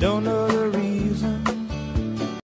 don't know